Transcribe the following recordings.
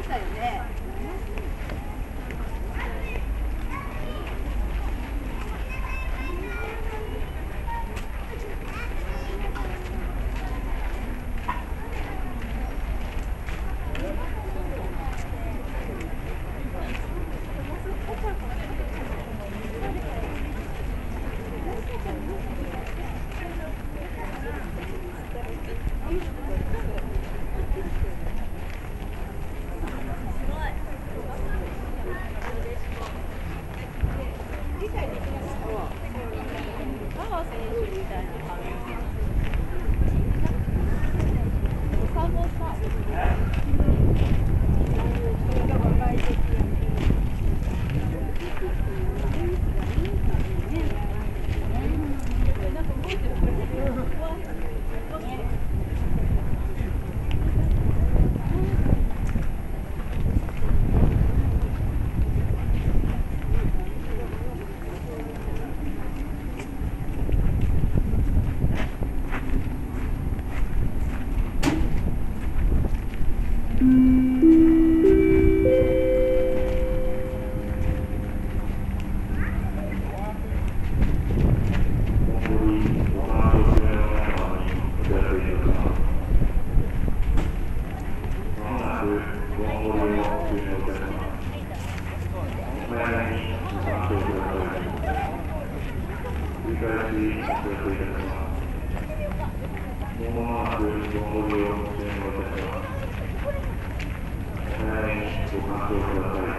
って言ってたよ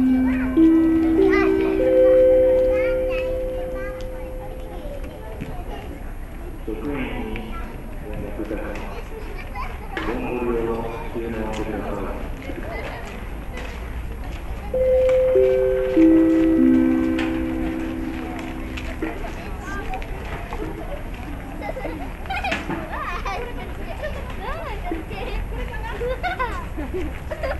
Ha ha ha!